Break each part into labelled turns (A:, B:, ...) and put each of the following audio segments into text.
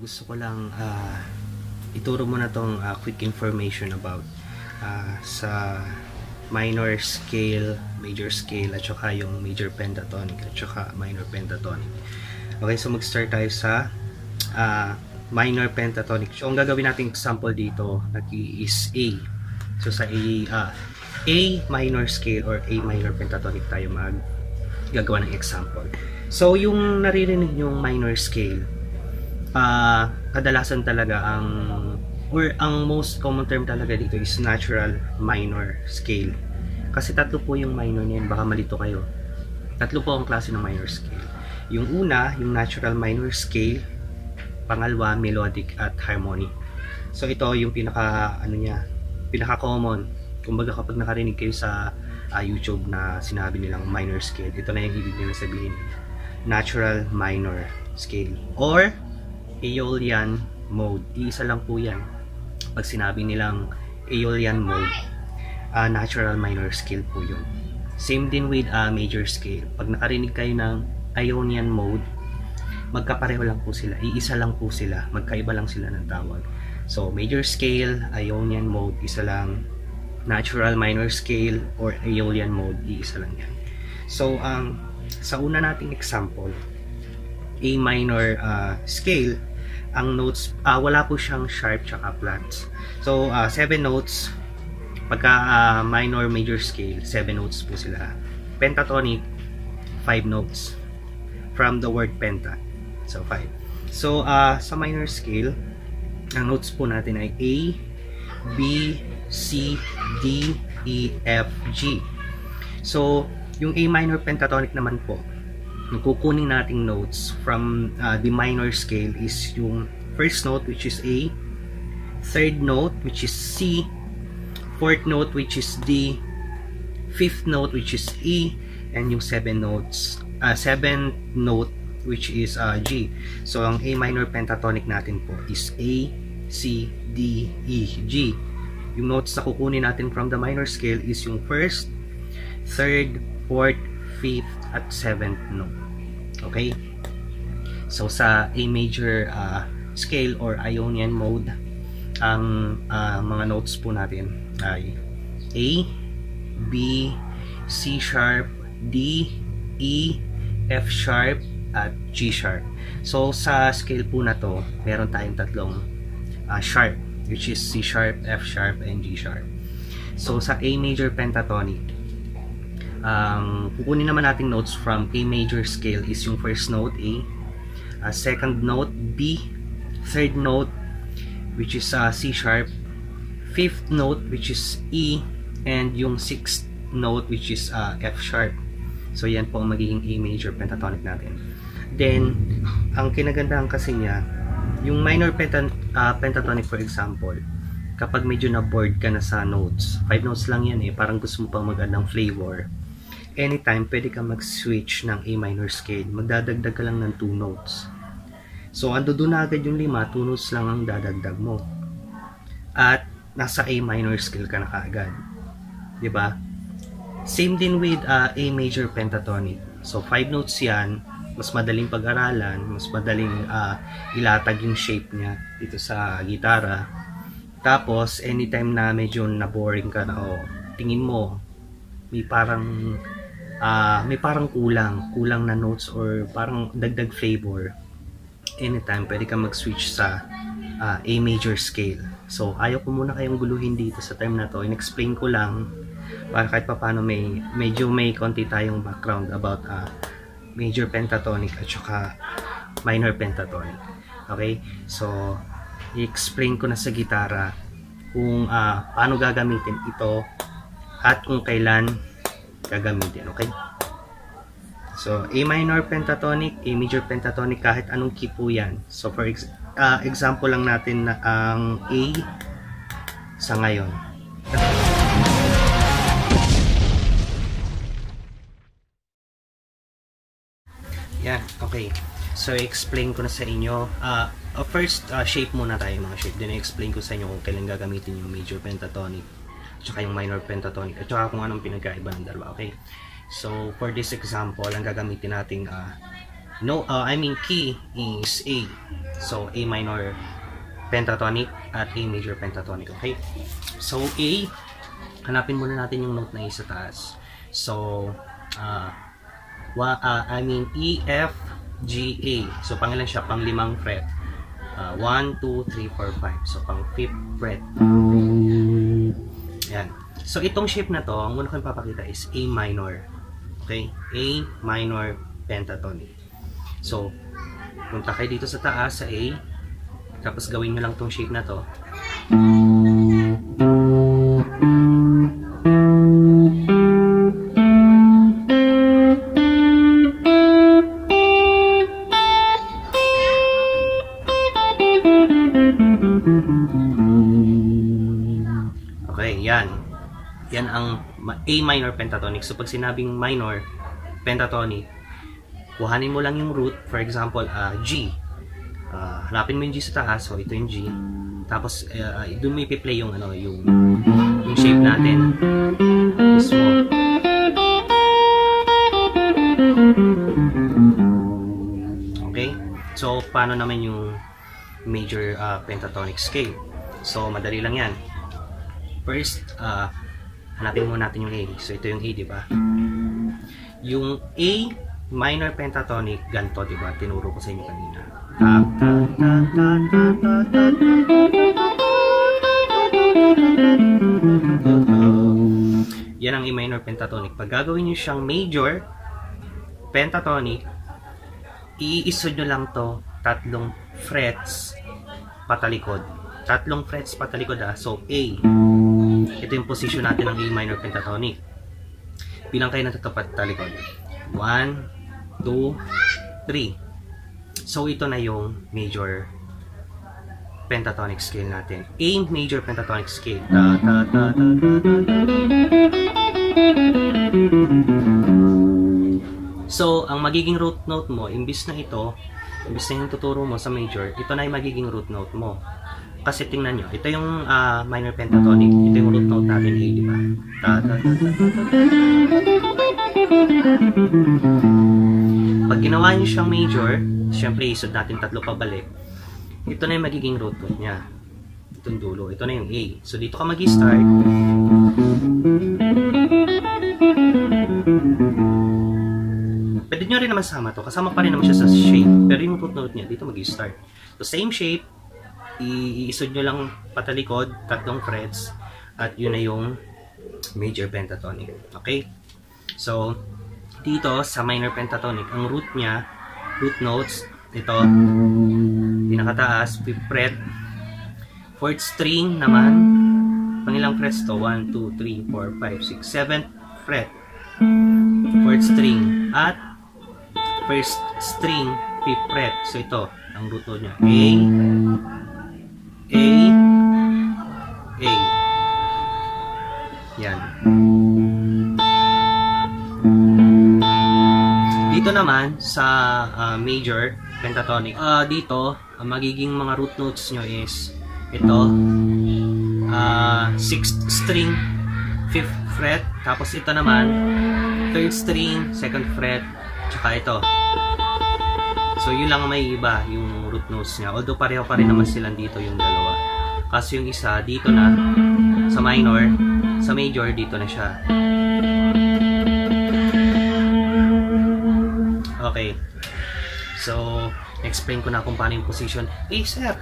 A: gusto ko lang ah, ituro mo na tong ah, quick information about ah, sa minor scale, major scale, at saka yung major pentatonic, at saka minor pentatonic. Okay, so mag-start tayo sa ah, minor pentatonic. So, ang gagawin nating example dito naki is A. So, sa A, ah, A minor scale or A minor pentatonic tayo mag gagawa ng example. So, yung naririnig yung minor scale, ah kadalasan talaga ang or ang most common term talaga dito is natural minor scale. Kasi tatlo po yung minor niyan, baka malito kayo. Tatlo po ang klase ng minor scale. Yung una, yung natural minor scale, pangalawa, melodic at harmonic. So ito yung pinaka ano niya, pinaka common. Kumbaga kapag nakarinig kayo sa ah, YouTube na sinabi nilang minor scale, ito na yung ibig nila sabihin. Natural minor scale or Aeolian mode. Iisa lang po yan. Pag sinabi nilang Aeolian mode, ah, natural minor scale po yun. Same din with ah, major scale. Pag nakarinig kayo ng Ionian mode, magkapareho lang po sila. Iisa lang po sila. Magkaiba lang sila ng tawag. So, major scale, Ionian mode, isa lang. Natural minor scale or Aeolian mode, iisa lang yan. So, ang sa una nating example, A minor ah, scale, ang notes, ah, wala po siyang sharp tsaka flats. So, ah, seven notes, pagka ah, minor major scale, seven notes po sila. Pentatonic, five notes from the word penta. So, five. So, ah, sa minor scale, ang notes po natin ay A, B, C, D, E, F, G. So, yung A minor pentatonic naman po, yung kukunin nating notes from uh, the minor scale is yung first note which is A, third note which is C, fourth note which is D, fifth note which is E, and yung seven notes, uh, seventh note which is uh, G. So ang A minor pentatonic natin po is A, C, D, E, G. Yung notes na kukunin natin from the minor scale is yung first, third, fourth, fifth, at seventh note. Okay? So sa A major uh, scale or Ionian mode, ang uh, mga notes po natin ay A, B, C sharp, D, E, F sharp, at G sharp. So sa scale po na to, meron tayong tatlong uh, sharp which is C sharp, F sharp, and G sharp. So sa A major pentatonic, um, kukunin naman natin notes from A major scale is yung first note A, uh, second note B, third note which is uh, C sharp, fifth note which is E, and yung sixth note which is uh, F sharp. So yan po ang magiging A major pentatonic natin. Then, ang kinagandahan kasi niya, yung minor penta, uh, pentatonic for example, kapag medyo na-bored ka na sa notes, 5 notes lang yan eh, parang gusto mo pang mag-add ng flavor, anytime pwede ka mag-switch ng A minor scale, magdadagdag ka lang ng 2 notes. So, ando doon na agad yung 5, 2 notes lang ang dadagdag mo. At, nasa A minor scale ka na kaagad. ba? Diba? Same din with uh, A major pentatonic. So, 5 notes yan, mas madaling pag-aralan, mas madaling uh, ilatag yung shape niya dito sa gitara. Tapos, anytime na medyo na-boring ka na, oh, tingin mo, may parang, uh, may parang kulang, kulang na notes or parang dagdag flavor. Anytime, pwede ka mag-switch sa uh, A major scale. So, ayaw ko muna kayong guluhin dito sa time na to. In-explain ko lang para kahit pa paano may, medyo may konti tayong background about uh, major pentatonic at saka minor pentatonic. Okay? So, i-explain ko na sa gitara kung uh, paano gagamitin ito at kung kailan gagamitin. Okay? So, A minor pentatonic, A major pentatonic, kahit anong key po yan. So, for ex uh, example lang natin na ang A sa ngayon. Yan, okay. So, explain ko na sa inyo. Uh, first, uh, shape muna tayo mga shape. Then, explain ko sa inyo kung kailan gagamitin yung major pentatonic at saka yung minor pentatonic at saka kung anong pinagkaiba ng dalawa. Okay? So, for this example, ang gagamitin nating uh, no, uh, I mean key is A. So, A minor pentatonic at A major pentatonic. Okay? So, A, hanapin muna natin yung note na A sa taas. So, uh, wa, uh, I mean E, F, G, A. So, pangilan siya? Pang limang fret. Uh, 1, 2, 3, 4, 5. So, pang 5th fret. Yan. So, itong shape na to, ang muna ko ipapakita is A minor. Okay? A minor pentatonic. So, punta kayo dito sa taas, sa A. Tapos gawin nyo lang tong shape na to. A minor pentatonic. So, pag sinabing minor pentatonic, kuhanin mo lang yung root. For example, uh, G. Uh, hanapin mo yung G sa taas. So, ito yung G. Tapos, uh, doon mo ipi-play yung, ano, yung, yung shape natin. Mismo. Okay? So, paano naman yung major uh, pentatonic scale? So, madali lang yan. First, uh, hanapin muna natin yung A. So, ito yung A, di ba? Yung A minor pentatonic, ganito, di ba? Tinuro ko sa inyo kanina. Yan ang A minor pentatonic. Pag gagawin nyo siyang major pentatonic, iisod nyo lang to tatlong frets patalikod. Tatlong frets patalikod ah. So, A. Ito yung position natin ng A minor pentatonic. Bilang kayo natatapat talikod. 1, 2, 3. So, ito na yung major pentatonic scale natin. A major pentatonic scale. Ta, ta, ta, ta, ta. So, ang magiging root note mo, imbis na ito, imbis na yung tuturo mo sa major, ito na yung magiging root note mo. Kasi tingnan nyo, ito yung uh, minor pentatonic, ito yung root note natin A, di ba? Pag ginawa nyo siyang major, syempre isod natin tatlo pabalik, ito na yung magiging root note niya. Itong dulo, ito na yung A. So, dito ka mag-start. Pwede nyo rin naman sama to. Kasama pa rin naman siya sa shape. Pero yung root note niya, dito mag-start. So, same shape. Iisod nyo lang patalikod, tatlong frets. At yun na yung major pentatonic. Okay? So, dito sa minor pentatonic, ang root niya, root notes, ito, pinakataas, 5th fret. 4th string naman, pangilang frets to? 1, 2, 3, 4, 5, 6, 7th fret. 4th string. At first string, 5th fret. So ito, ang root note niya. A, naman sa uh, major pentatonic, uh, dito, ang magiging mga root notes nyo is ito, uh, 6th string, 5th fret, tapos ito naman, 3rd string, 2nd fret, tsaka ito. So, yun lang may iba, yung root notes niya. Although, pareho pa rin naman silang dito yung dalawa. Kasi yung isa, dito na, sa minor, sa major, dito na siya. Okay. So, explain ko na kung paano yung position. Eh, sir,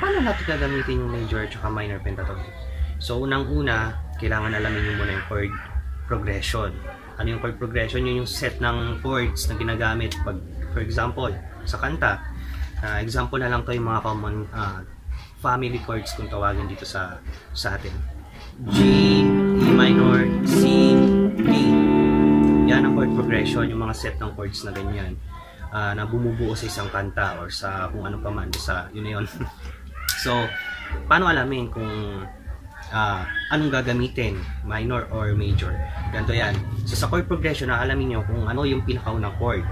A: paano natin gagamitin yung major at minor pentatonic? So, unang-una, kailangan alamin nyo muna yung chord progression. Ano yung chord progression? Yun yung set ng chords na ginagamit pag, for example, sa kanta. Uh, example na lang to yung mga common uh, family chords kung tawagin dito sa sa atin. G, E minor, C, D. Yan ang chord progression, yung mga set ng chords na ganyan. Uh, na bumubuo sa isang kanta or sa kung ano pa man sa yun na yun. so, paano alamin kung uh, anong gagamitin, minor or major. Ganito yan. So sa chord progression, alamin nyo kung ano yung pinakaunang chord.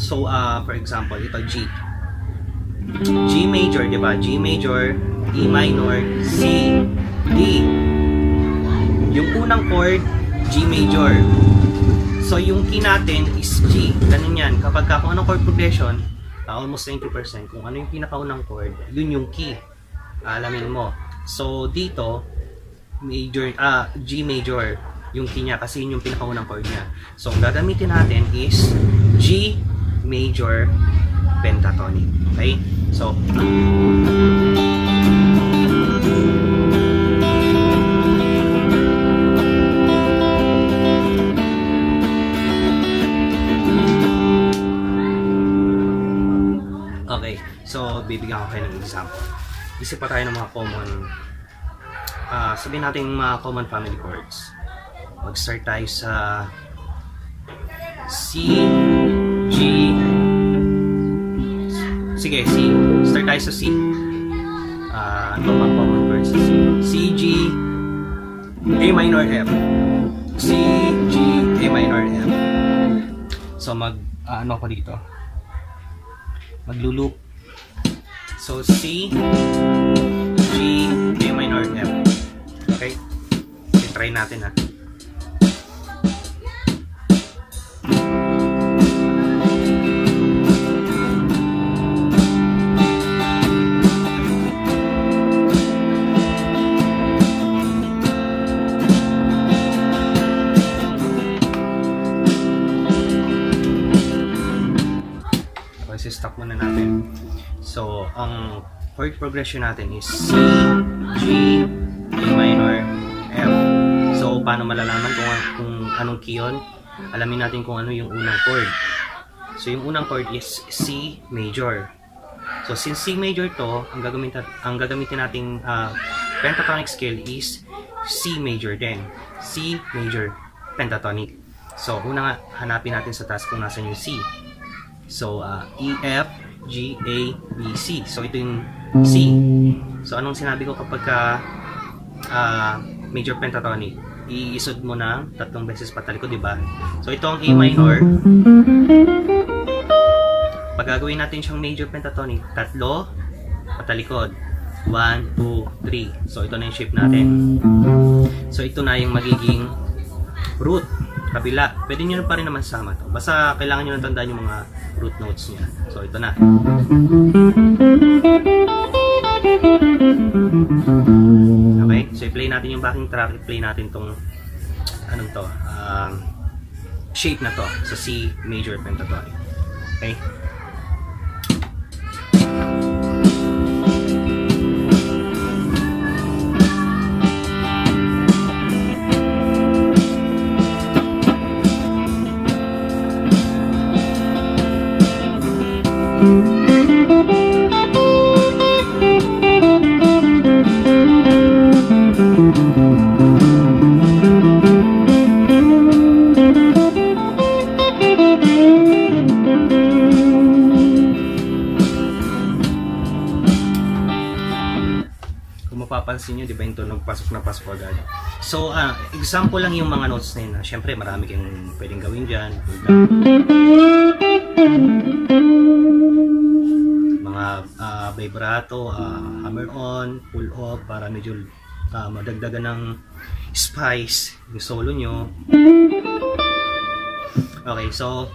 A: So, uh, for example, ito G. G major, di ba? G major, E minor, C, D. Yung unang chord, G major. So, yung key natin is G. Ganun yan. Kapag ka, kung anong chord progression, uh, almost 90%, kung ano yung pinakaunang chord, yun yung key. Alamin mo. So, dito, major, ah, G major yung key niya kasi yun yung pinakaunang chord niya. So, ang gagamitin natin is G major pentatonic. Okay? So, so bibigyan ko kayo ng example. Isip pa tayo ng mga common, ah sabihin natin mga common family chords. Mag-start tayo sa C, G, sige, C. Start tayo sa C. Ah, ano mga common chords sa C? C, G, A minor, F. C, G, A minor, F. So mag, ah, ano ako dito? Magluloop. So C, G, A minor, F. Okay? I-try natin ha. Ang chord progression natin is C, G, A minor, F. So, paano malalaman kung, kung anong key yun? Alamin natin kung ano yung unang chord. So, yung unang chord is C major. So, since C major to, ang gagamitin, ang gagamitin nating uh, pentatonic scale is C major din. C major pentatonic. So, una nga, hanapin natin sa task kung nasan yung C. So, uh, E, F, G, A, B, C. So, ito yung C. So, anong sinabi ko kapag ka, uh, major pentatonic? Iisod mo na tatlong beses patalikod, di ba? So, ito ang A minor. Pag gagawin natin siyang major pentatonic, tatlo, patalikod. 1, 2, 3. So, ito na yung shape natin. So, ito na yung magiging root kabila. Pwede nyo pa rin naman sama to. Basta kailangan nyo tandaan yung mga root notes niya. So, ito na. Okay? So, i-play natin yung backing track. I-play natin tong anong to? Um, shape na to sa C major pentatonic. Okay? Mapapansin nyo, di ba yung tunog pasok na pasok agad. So, ah, example lang yung mga notes na yun. ah. Siyempre, marami kayong pwedeng gawin dyan. Mga vibrato, ah, hammer on, pull off, para medyo ah, madagdagan ng spice yung solo nyo. Okay, so,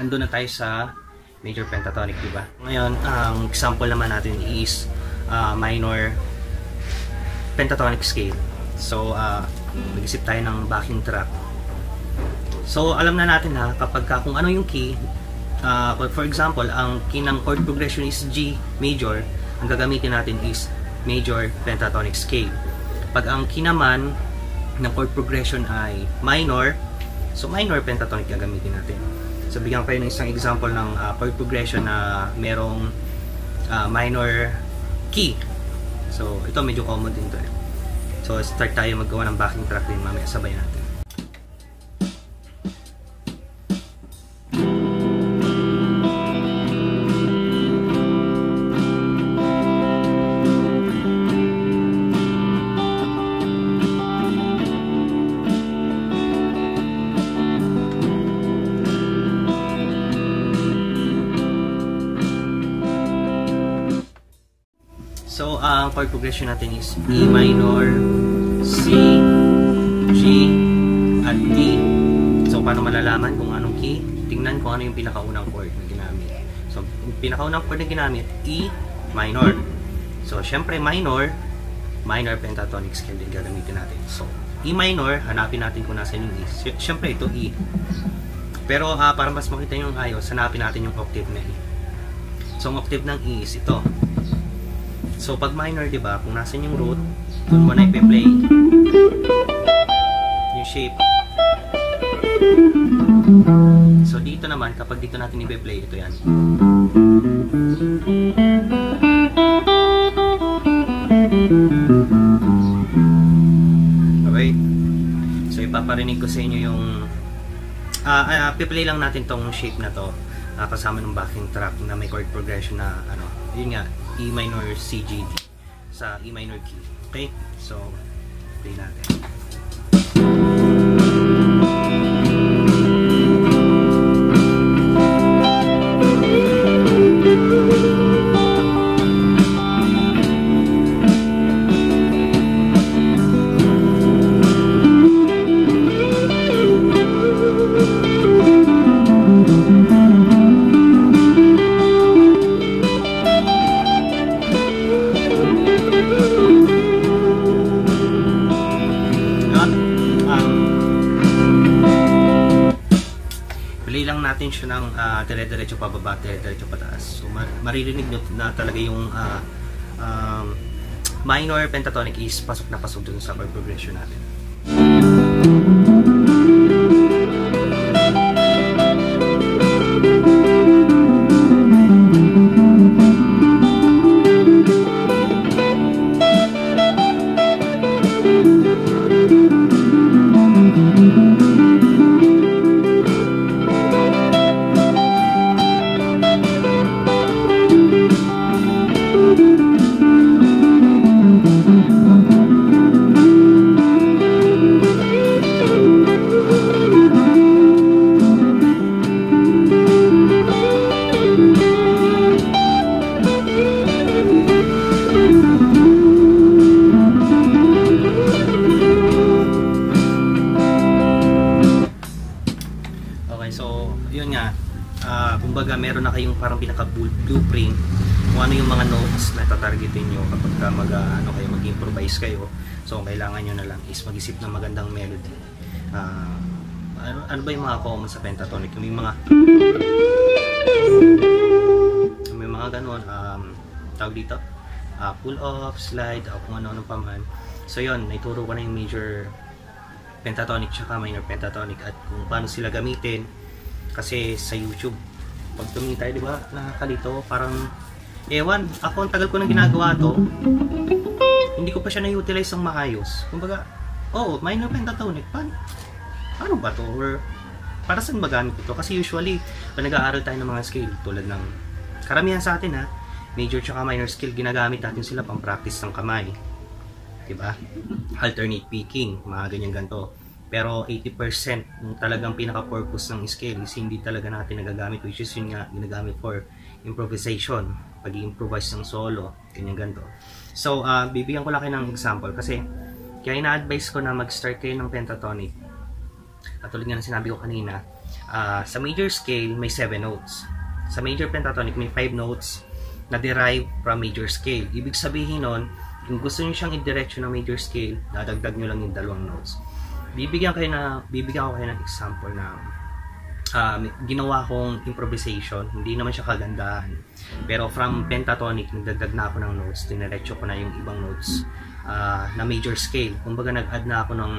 A: ando na tayo sa major pentatonic, di ba? Ngayon, ang example naman natin is ah, minor pentatonic scale. So, uh, nag-isip tayo ng backing track. So, alam na natin ha, kapag ka, kung ano yung key, uh, for example, ang key ng chord progression is G major, ang gagamitin natin is major pentatonic scale. Pag ang key naman ng chord progression ay minor, so minor pentatonic gagamitin natin. So, bigyan kayo ng isang example ng uh, chord progression na merong uh, minor key. So, ito medyo common din to eh. So, start tayo maggawa ng backing track din mamaya sabay natin. Chord progression natin is E minor, C, G, at D. So, paano malalaman kung anong key? Tingnan kung ano yung pinakaunang chord na ginamit. So, yung pinakaunang chord na ginamit, E minor. So, syempre minor, minor pentatonic scale din gagamitin natin. So, E minor, hanapin natin kung nasa yung E. Syempre, ito E. Pero uh, para mas makita yung ayos, hanapin natin yung octave na E. So, ang octave ng E is ito. So, pag minor, di ba, kung nasan yung root, doon mo na ipe-play. Yung shape. So, dito naman, kapag dito natin ipe-play, ito yan. Okay? So, ipaparinig ko sa inyo yung uh, uh, piplay lang natin tong shape na to uh, kasama ng backing track na may chord progression na ano, yun nga, E minor C G D sa E minor key. Okay? So, play natin. Dire-diretso pababa, dire-diretso pataas. So mar maririnig nyo na talaga yung uh, um, minor pentatonic is pasok na pasok dun sa chord progression natin. Mag-improvise kayo so ang kailangan nyo na lang is mag-isip ng magandang melody. Uh, ano, ano ba yung mga common sa pentatonic? Yung mga may mga ganon um, tawag dito? Uh, pull off, slide, o kung ano-ano pa man. So yon naituro ko na yung major pentatonic tsaka minor pentatonic at kung paano sila gamitin. Kasi sa YouTube pag tumingin tayo, di ba, nakakalito, parang, ewan, ako ang tagal ko nang ginagawa to, hindi ko pa siya na-utilize ng maayos. Kumbaga, oh, minor pentatonic, paano, paano ba to? Or, para saan ba gamit ito? Kasi usually, pag nag-aaral tayo ng mga scale, tulad ng, karamihan sa atin ha, major tsaka minor skill, ginagamit natin sila pang practice ng kamay. Diba? Alternate picking, mga ganyan ganto pero 80% ng talagang pinaka-purpose ng scale is hindi talaga natin nagagamit which is yun nga ginagamit for improvisation, pag improvise ng solo, ganyan ganito. So, uh, bibigyan ko lang kayo ng example kasi kaya ina-advise ko na mag-start kayo ng pentatonic. Katulad nga ng sinabi ko kanina, uh, sa major scale may 7 notes. Sa major pentatonic may 5 notes na derive from major scale. Ibig sabihin nun, kung gusto niyo siyang i-direction ng major scale, dadagdag nyo lang yung dalawang notes bibigyan kayo na bibigyan ko kayo ng example na uh, ginawa kong improvisation. Hindi naman siya kagandahan. Pero from pentatonic nagdagdag na ako ng notes. Diniretso ko na yung ibang notes uh, na major scale. Kumbaga nag-add na ako ng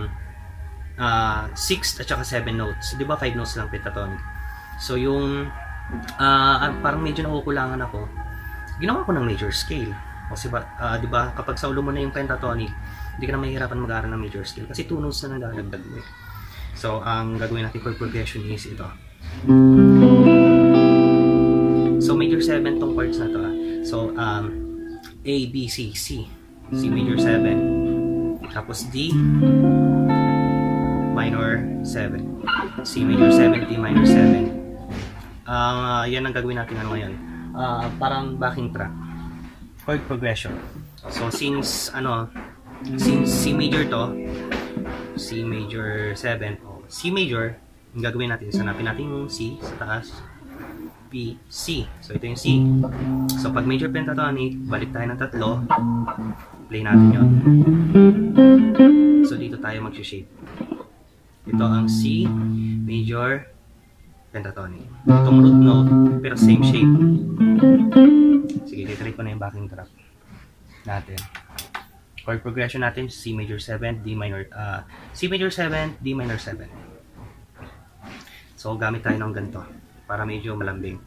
A: uh, 6 at saka 7 notes. Di ba 5 notes lang pentatonic? So yung uh, parang medyo nakukulangan ako. Ginawa ko ng major scale. Kasi ba, uh, di ba kapag sa ulo mo na yung pentatonic hindi ka na mahihirapan mag-aaral ng major scale. Kasi two notes na nagdadagdag mo eh. So, ang gagawin natin for progression is ito. So, major 7 tong chords na to ah. So, um, A, B, C, C. C major 7. Tapos D, minor 7. C major 7, D minor 7. Uh, yan ang gagawin natin ano ngayon. Uh, parang backing track. Chord progression. So, since, ano, since C major to, C major 7, oh, C major, ang gagawin natin, is hanapin natin yung C sa taas. B, C. So, ito yung C. So, pag major pentatonic, balik tayo ng tatlo. Play natin yon. So, dito tayo mag-shape. Ito ang C, major, pentatonic. Itong root note, pero same shape. Sige, titry ko na yung backing track natin. Chord progression natin, C major 7, D minor, uh, C major 7, D minor 7. So, gamit tayo ng ganito para medyo malambing.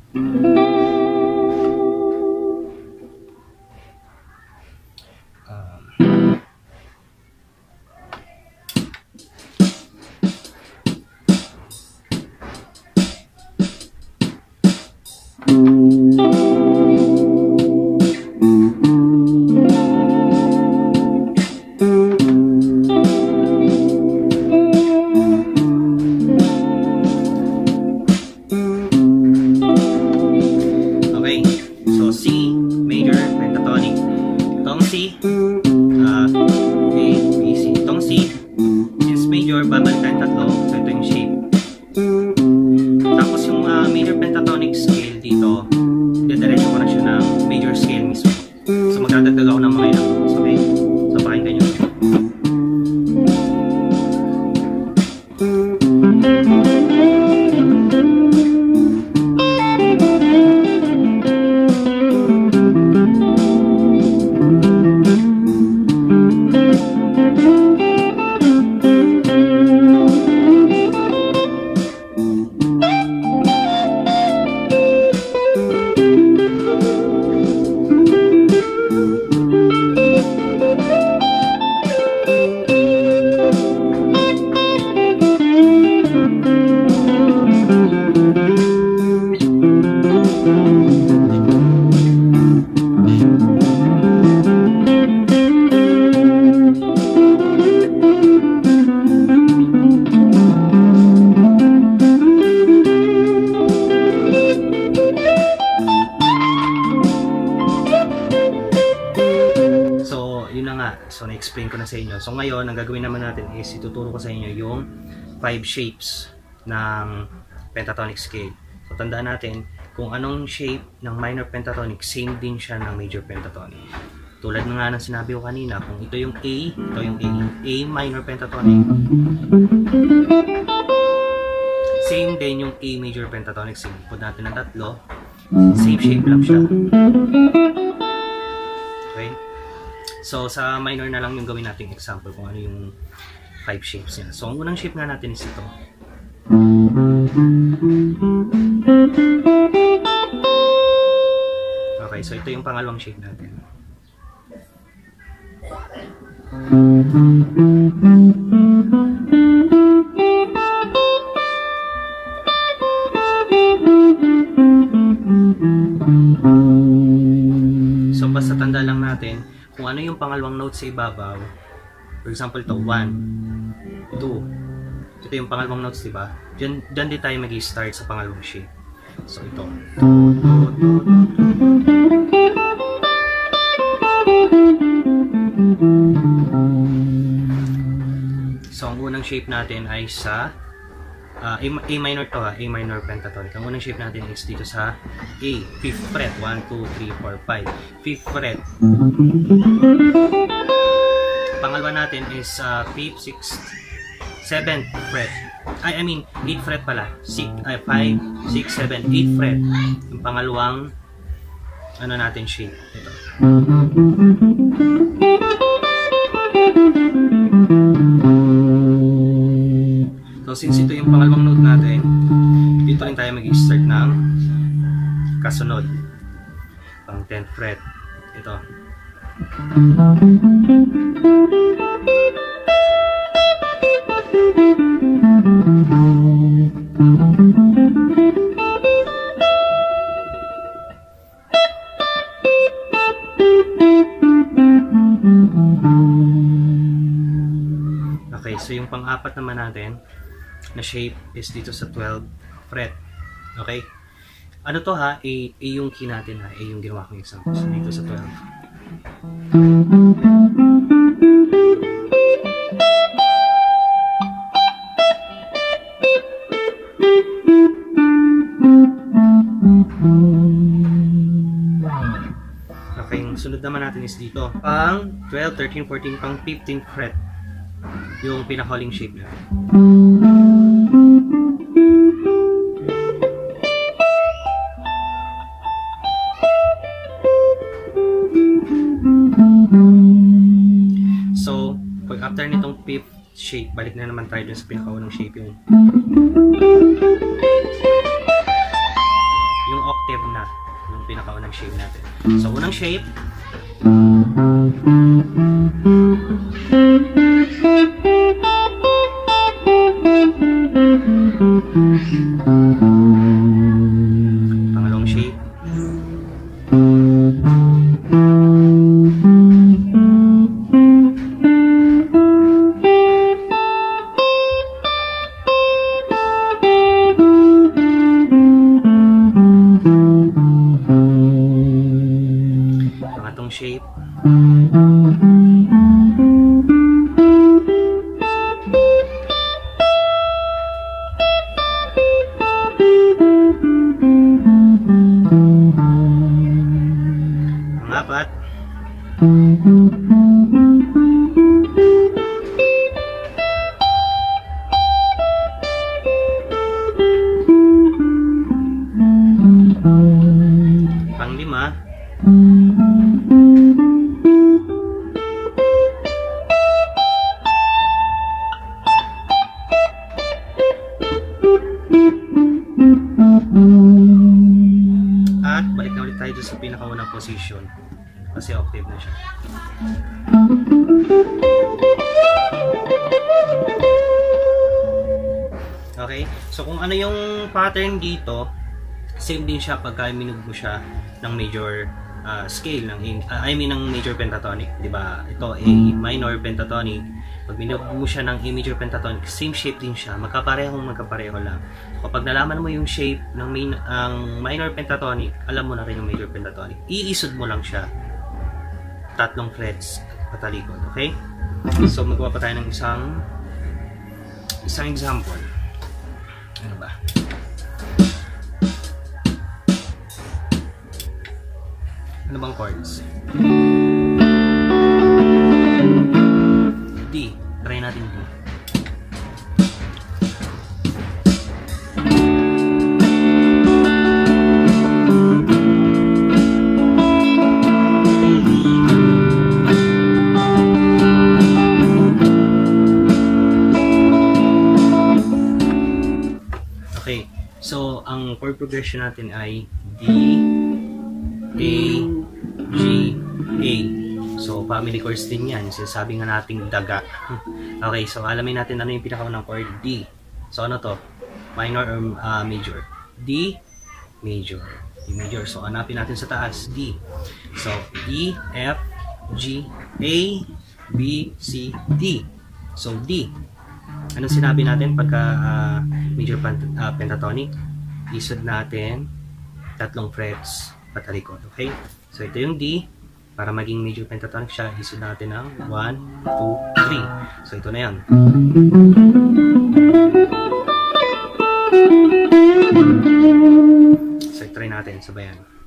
A: Uh, A, B, C. Itong C, since major, babalik tayo tatlo. So, ito yung shape. Tapos yung uh, major pentatonic scale dito, na-explain ko na sa inyo. So, ngayon, ang gagawin naman natin is ituturo ko sa inyo yung five shapes ng pentatonic scale. So, tandaan natin, kung anong shape ng minor pentatonic, same din siya ng major pentatonic. Tulad nga ng sinabi ko kanina, kung ito yung A, ito yung A, A minor pentatonic, same din yung A major pentatonic. Put natin ng tatlo, same shape lang siya. So, sa minor na lang yung gawin nating example kung ano yung five shapes niya. So, ang unang shape nga natin is ito. Okay, so ito yung pangalawang shape natin. Ano yung pangalawang note sa ibabaw. For example, ito, 1, 2. Ito yung pangalawang notes, di ba? Diyan, diyan din tayo mag-start sa pangalawang shape. So, ito. So, ang unang shape natin ay sa ah, A, minor to ha, A minor pentatonic. Ang unang shape natin is dito sa A, 5th fret. 1, 2, 3, 4, 5. 5th fret. Pangalawa natin is uh, 5th, 6th, 7th fret. Ay, I mean, 8th fret pala. 6, ay, 5, 6, 7, 8th fret. Yung pangalawang ano natin shape. Ito. So, since ito yung pangalawang note natin, dito rin tayo mag-start ng kasunod. Pang 10th fret. Ito. Okay, so yung pang-apat naman natin na shape is dito sa 12 fret. Okay? Ano to ha? A, A yung key natin ha. A yung ginawa kong example. So, dito sa 12. Okay, yung sunod naman natin is dito. Pang 12, 13, 14, pang 15 fret. Yung pinakaling shape na. Shape, balik na naman tayo dun sa pinakaunang shape yung yung octave na yung pinakaunang shape natin. So, unang shape octave na siya. Okay? So kung ano yung pattern dito, same din siya pagka minug mo siya ng major uh, scale ng uh, I mean ng major pentatonic, 'di ba? Ito A minor pentatonic. Pag minug mo siya ng A major pentatonic, same shape din siya, magkaparehong magkapareho lang. Kapag nalaman mo yung shape ng main ang minor pentatonic, alam mo na rin yung major pentatonic. Iisod mo lang siya. Tatlong frets patalikod, okay? So magawa tayo ng isang isang example. Ano ba? Ano bang chords? D. Try natin D. progression natin ay D, A, G, A. So, family chords din yan. Sinasabi nga nating daga. okay, so alamin natin ano yung pinakaunang chord. D. So, ano to? Minor or uh, major? D, major. D major. So, hanapin natin sa taas. D. So, E, F, G, A, B, C, D. So, D. Anong sinabi natin pagka uh, major pent- uh, pentatonic? Isod natin tatlong frets patalikod. Okay? So, ito yung D. Para maging major pentatonic siya, isod natin ng 1, 2, 3. So, ito na yan. So, try natin. Sabayan. Okay?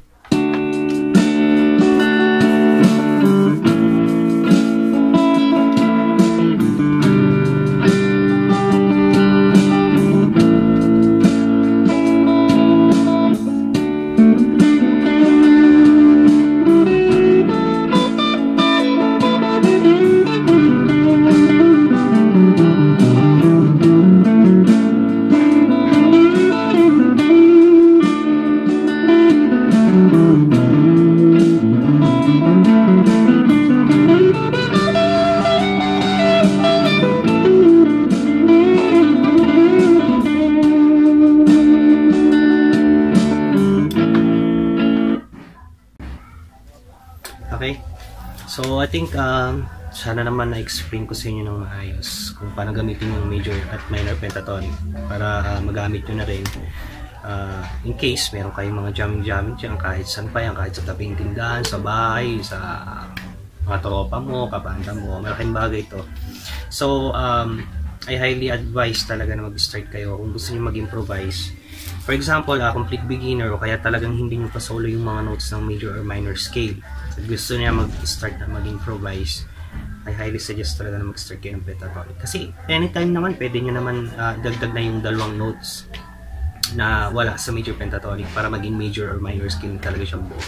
A: Think, um, sana naman na-explain ko sa inyo ng maayos kung paano gamitin yung major at minor pentatonic para uh, magamit nyo na rin uh, in case meron kayong mga jamming-jamming dyan kahit saan pa yan, kahit sa tabing tindahan, sa bahay, sa mga tropa mo, kapanda mo, malaking bagay to. So, um, I highly advise talaga na mag-start kayo kung gusto niyo mag-improvise. For example, uh, complete beginner o kaya talagang hindi niyo pa solo yung mga notes ng major or minor scale. Gusto niya mag-start na mag-improvise, I highly suggest talaga na mag-start kayo ng pentatonic. Kasi anytime naman, pwede nyo naman uh, dagdag na yung dalawang notes na wala sa major pentatonic para maging major or minor scale talaga siyang buo.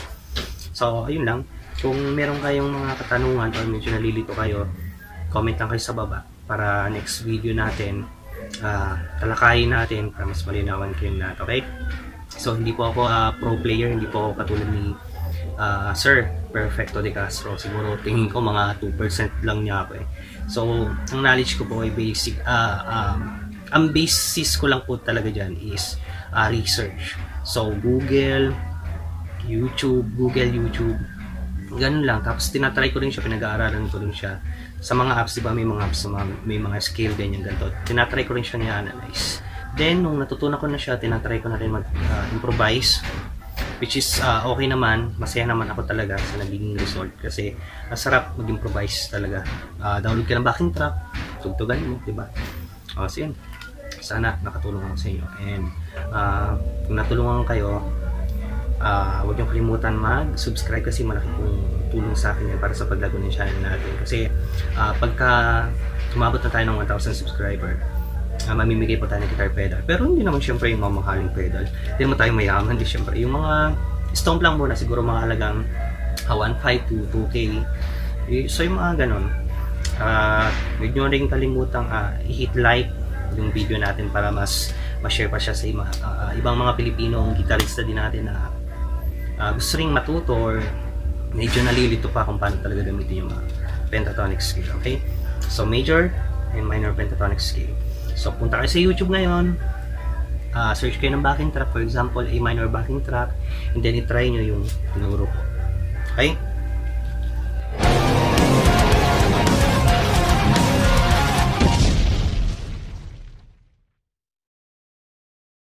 A: So, ayun lang. Kung meron kayong mga katanungan or medyo nalilito kayo, comment lang kayo sa baba para next video natin uh, talakayin natin para mas malinawan kayo lahat. Okay? So, hindi po ako uh, pro player, hindi po ako katulad ni uh, Sir Perfecto de Castro. Siguro tingin ko mga 2% lang niya ako eh. So, ang knowledge ko po ay basic, uh, um, ang basis ko lang po talaga dyan is uh, research. So, Google, YouTube, Google, YouTube, ganun lang. Tapos, tinatry ko rin siya, pinag-aaralan ko rin siya. Sa mga apps, di ba, may mga apps, may mga skill, ganyan, ganito. Tinatry ko rin siya ni-analyze. Then, nung natutunan ko na siya, tinatry ko na rin mag-improvise. Uh, which is uh, okay naman. Masaya naman ako talaga sa naging result kasi masarap mag-improvise talaga. Uh, download ka ng backing track tugtugan mo di ba? Uh, so yun. Sana nakatulong ako sa inyo and uh, kung natulungan kayo uh, huwag niyong kalimutan mag-subscribe kasi malaki pong tulong sa akin yan para sa paglago ng channel natin. Kasi uh, pagka tumabot na tayo ng 1,000 subscriber uh, mamimigay po tayo ng guitar pedal. Pero hindi naman syempre yung mamahaling pedal. Hindi naman tayo mayaman. Hindi syempre yung mga stomp lang muna siguro mga halagang uh, 1.5 to 2K. So yung mga ganun. Uh, huwag nyo rin kalimutang uh, i-hit like yung video natin para mas ma-share pa siya sa uh, ibang mga Pilipinong gitarista din natin na uh, gusto ring matuto or medyo nalilito pa kung paano talaga gamitin yung mga pentatonic scale. Okay? So major and minor pentatonic scale. So, punta kayo sa YouTube ngayon, uh, search kayo ng backing track, for example, A minor backing track, and then i-try nyo yung tinuro ko. Okay?